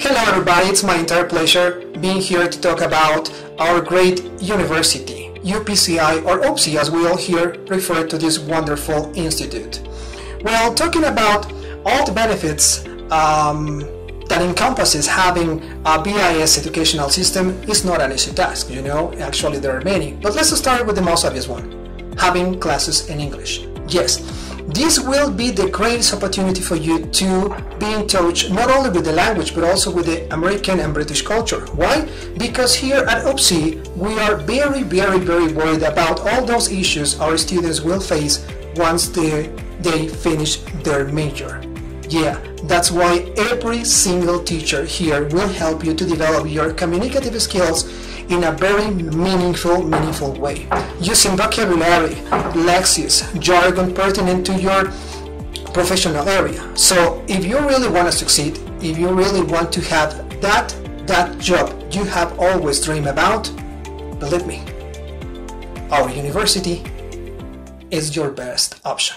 Hello everybody, it's my entire pleasure being here to talk about our great university, UPCI or OPSI as we all here refer to this wonderful institute. Well, talking about all the benefits um, that encompasses having a BIS educational system is not an easy task, you know, actually there are many. But let's start with the most obvious one, having classes in English. Yes, this will be the greatest opportunity for you to be in touch not only with the language but also with the American and British culture. Why? Because here at UPSI we are very very very worried about all those issues our students will face once they, they finish their major. Yeah, that's why every single teacher here will help you to develop your communicative skills in a very meaningful, meaningful way. Using vocabulary, lexis, jargon pertinent to your professional area. So if you really want to succeed, if you really want to have that, that job you have always dreamed about, believe me, our university is your best option.